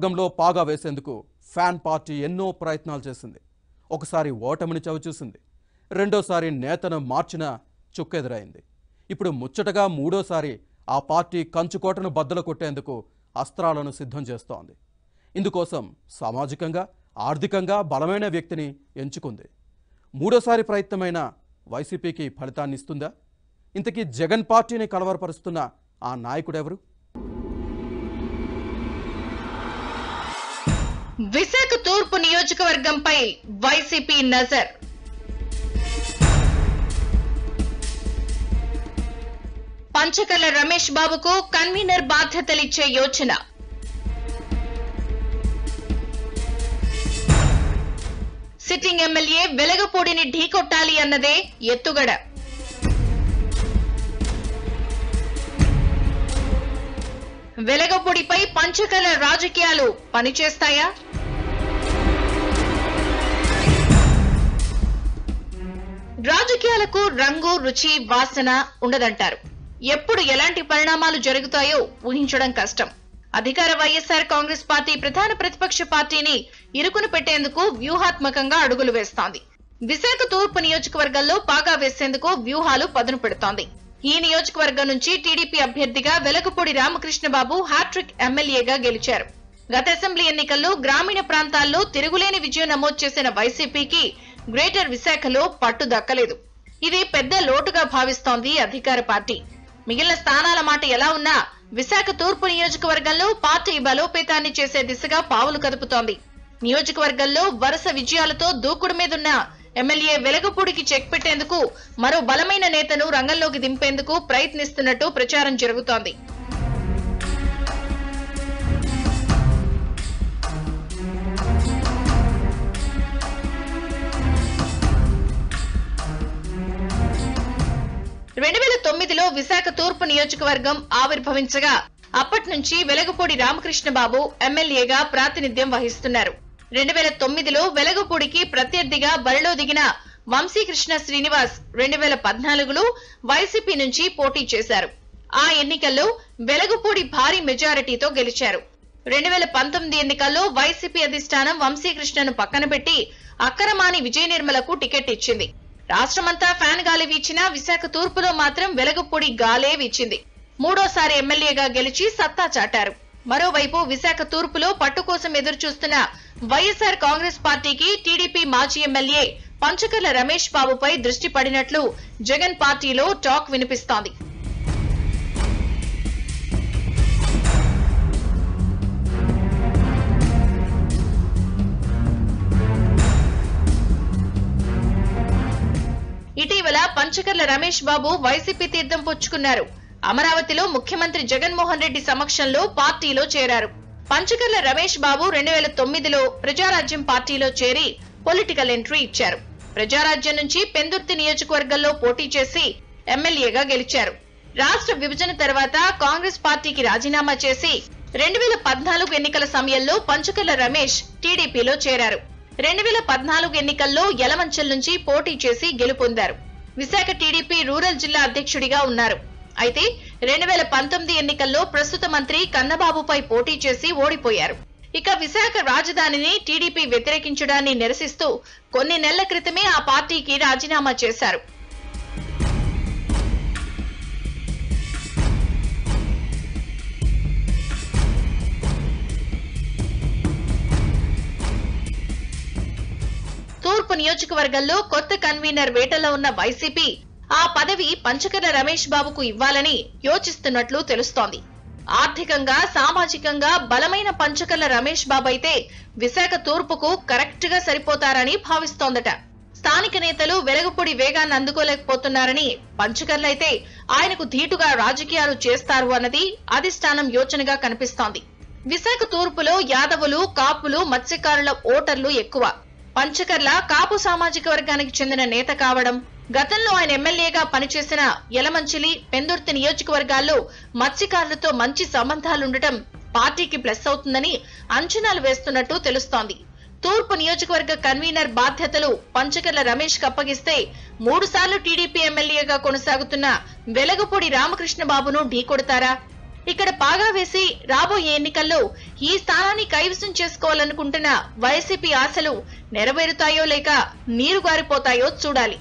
వర్గంలో పాగా వేసేందుకు ఫ్యాన్ పార్టీ ఎన్నో ప్రయత్నాలు చేసింది. ఒకసారి ఓటమిని చవిచూసింది రెండోసారి నేతను మార్చిన చుక్కెదురైంది. ఇప్పుడు ముచ్చటగా మూడోసారి ఆ పార్టీ కంచుకోటను బద్దలు కొట్టేందుకు అస్త్రాలను సిద్ధం చేస్తోంది. ఇందుకోసం సామాజికంగా ఆర్థికంగా బలమైన వ్యక్తిని ఎంచుకుంది. మూడోసారి ప్రయత్నమైన వైసీపీకి ఫలితాన్ని ఇస్తుందా? ఇంతకీ జగన్ పార్టీని కలవరపరుస్తున్న ఆ నాయకుడెవరు? విశాఖ తూర్పు నియోజకవర్గంపై వైసీపీ నజర్. పంచకల రమేష్ బాబుకు కన్వీనర్ బాధ్యతలిచ్చే యోచన. సిట్టింగ్ ఎమ్మెల్యే వెలగపూడిని ఢీకొట్టాలి అన్నదే ఎత్తుగడ. వెలగపూడిపై పంచకల రాజకీయాలు పనిచేస్తాయా? రాజకీయాలకు రంగు రుచి వాసన ఉండదంటారు. ఎప్పుడు ఎలాంటి పరిణామాలు జరుగుతాయో ఊహించడం కష్టం. అధికార వైఎస్ఆర్ కాంగ్రెస్ పార్టీ ప్రధాన ప్రతిపక్ష పార్టీని ఇరుకును పెట్టేందుకు వ్యూహాత్మకంగా అడుగులు వేస్తోంది. విశాఖ తూర్పు నియోజకవర్గంలో పాగా వేసేందుకు వ్యూహాలు పదును పెడుతోంది. ఈ నియోజకవర్గం నుంచి టీడీపీ అభ్యర్థిగా వెలగపూడి రామకృష్ణబాబు హ్యాట్రిక్ ఎమ్మెల్యేగా గెలిచారు. గత అసెంబ్లీ ఎన్నికల్లో గ్రామీణ ప్రాంతాల్లో తిరుగులేని విజయం నమోదు చేసిన వైసీపీకి గ్రేటర్ విశాఖలో పట్టు దక్కలేదు. ఇది పెద్ద లోటుగా భావిస్తోంది అధికార పార్టీ. మిగిలిన స్థానాల మాట ఎలా ఉన్నా విశాఖ తూర్పు నియోజకవర్గంలో పార్టీ బలోపేతాన్ని చేసే దిశగా పావులు కదుపుతోంది. నియోజకవర్గంలో వరుస విజయాలతో దూకుడు మీదున్న ఎమ్మెల్యే వెలగపూడికి చెక్ పెట్టేందుకు మరో బలమైన నేతను రంగంలోకి దింపేందుకు ప్రయత్నిస్తున్నట్టు ప్రచారం జరుగుతోంది. రెండు వేల తొమ్మిదిలో విశాఖ తూర్పు నియోజకవర్గం ఆవిర్భవించగా అప్పటి నుంచి వెలగపూడి రామకృష్ణ బాబు ఎమ్మెల్యేగా ప్రాతినిధ్యం వహిస్తున్నారు. రెండు వేల తొమ్మిదిలో వెలగపూడికి ప్రత్యర్థిగా బరిలో దిగిన వంశీకృష్ణ శ్రీనివాస్ రెండు వేల పద్నాలుగులో వైసీపీ నుంచి పోటీ చేశారు. ఆ ఎన్నికల్లో వెలగపూడి భారీ మెజారిటీతో గెలిచారు. రెండు వేల పంతొమ్మిది ఎన్నికల్లో వైసీపీ అధిష్టానం వంశీకృష్ణను పక్కన పెట్టి అక్కరమాని విజయ నిర్మలకు టికెట్ ఇచ్చింది. రాష్ట్రమంతా ఫ్యాన్ గాలి వీచినా విశాఖ తూర్పులో మాత్రం వెలగపూడి గాలే వీచింది. మూడోసారి ఎమ్మెల్యేగా గెలిచి సత్తా చాటారు. మరోవైపు విశాఖ తూర్పులో పట్టు కోసం ఎదురుచూస్తున్న వైఎస్ఆర్ కాంగ్రెస్ పార్టీకి టీడీపీ మాజీ ఎమ్మెల్యే పంచకర్ల రమేష్ బాబుపై దృష్టి పడినట్లు జగన్ పార్టీలో టాక్ వినిపిస్తోంది. ఇటీవల పంచకర్ల రమేష్ బాబు వైసీపీ తీర్థం పుచ్చుకున్నారు. అమరావతిలో ముఖ్యమంత్రి జగన్మోహన్ రెడ్డి సమక్షంలో పార్టీలో చేరారు. పంచకర్ల రమేష్ బాబు రెండు వేల తొమ్మిదిలో ప్రజారాజ్యం పార్టీలో చేరి పొలిటికల్ ఎంట్రీ ఇచ్చారు. ప్రజారాజ్యం నుంచి పెందుర్తి నియోజకవర్గంలో పోటీ చేసి ఎమ్మెల్యేగా గెలిచారు. రాష్ట్ర విభజన తర్వాత కాంగ్రెస్ పార్టీకి రాజీనామా చేసి రెండు వేల పద్నాలుగు ఎన్నికల సమయంలో పంచకర్ల రమేష్ టీడీపీలో చేరారు. రెండు వేల పద్నాలుగు ఎన్నికల్లో యలమంచల్ నుంచి పోటీ చేసి గెలుపొందారు. విశాఖ టీడీపీ రూరల్ జిల్లా అధ్యక్షుడిగా ఉన్నారు. అయితే రెండు వేల పంతొమ్మిది ఎన్నికల్లో ప్రస్తుత మంత్రి కన్నబాబుపై పోటీ చేసి ఓడిపోయారు. ఇక విశాఖ రాజధానిని టీడీపీ వ్యతిరేకించడాన్ని నిరసిస్తూ కొన్ని నెలల క్రితమే ఆ పార్టీకి రాజీనామా చేశారు. తూర్పు నియోజకవర్గంలో కొత్త కన్వీనర్ వేటలో ఉన్న వైసీపీ ఆ పదవి పంచకర్ల రమేష్ బాబుకు ఇవ్వాలని యోచిస్తున్నట్లు తెలుస్తోంది. ఆర్థికంగా సామాజికంగా బలమైన పంచకర్ల రమేష్ బాబు అయితే విశాఖ తూర్పుకు కరెక్ట్గా సరిపోతారని భావిస్తోందట. స్థానిక నేతలు వెలగపూడి వేగాన్ని అందుకోలేకపోతున్నారని పంచకర్లైతే ఆయనకు ధీటుగా రాజకీయాలు చేస్తారు అన్నది అధిష్టానం యోచనగా కనిపిస్తోంది. విశాఖ తూర్పులో యాదవులు కాపులు మత్స్యకారుల ఓటర్లు ఎక్కువ. పంచకర్ల కాపు సామాజిక వర్గానికి చెందిన నేత కావడం గతంలో ఆయన ఎమ్మెల్యేగా పనిచేసిన యలమంచిలి పెందుర్తి నియోజకవర్గాల్లో మత్స్యకారులతో మంచి సంబంధాలుండటం పార్టీకి ప్లస్ అవుతుందని అంచనాలు వేస్తున్నట్టు తెలుస్తోంది. తూర్పు నియోజకవర్గ కన్వీనర్ బాధ్యతలు పంచకర్ల రమేష్ కప్పగిస్తే మూడుసార్లు టీడీపీ ఎమ్మెల్యేగా కొనసాగుతున్న వెలగపూడి రామకృష్ణ బాబును ఢీకొడతారా ఇక్కడ పాగా వేసి రాబోయే ఎన్నికల్లో ఈ స్థానాన్ని కైవసం చేసుకోవాలనుకుంటున్న వైసీపీ ఆశలు నెరవేరుతాయో లేక నీరు గారిపోతాయో చూడాలి.